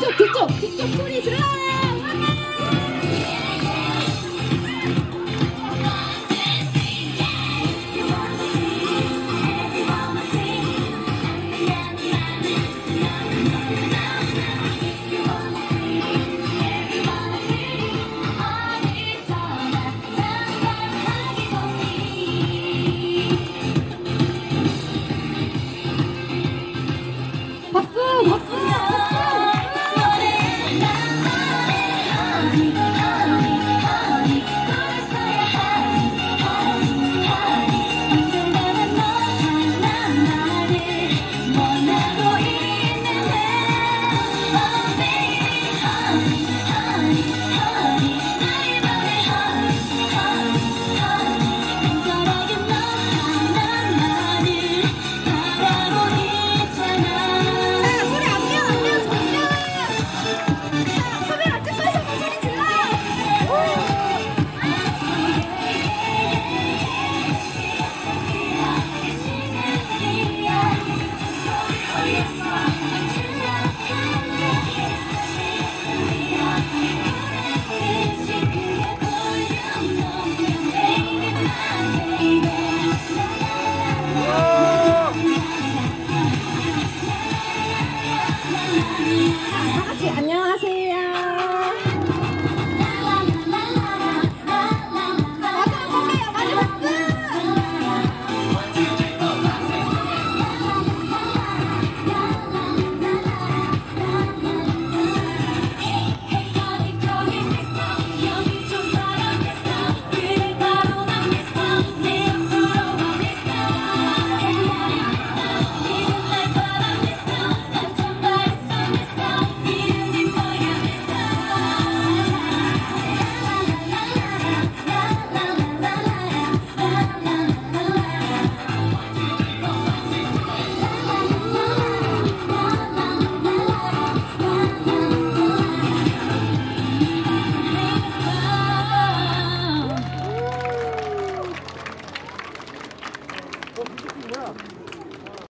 뒤쪽 뒤쪽 뒤쪽 소리 들어